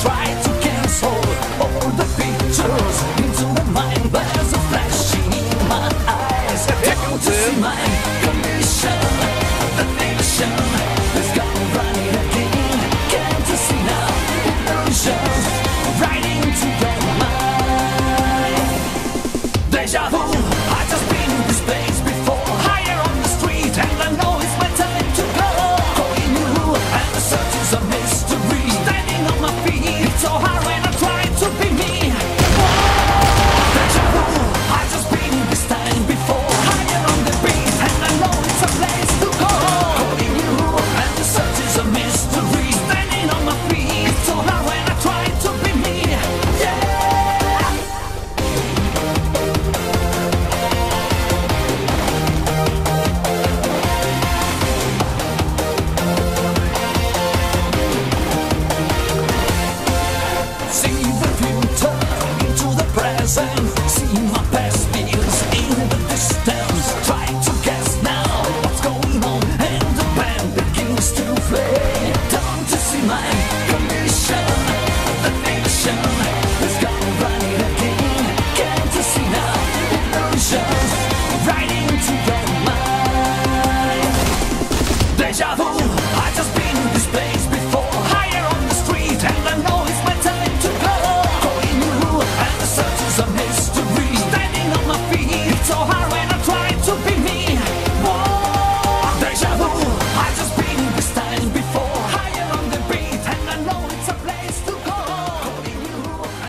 try to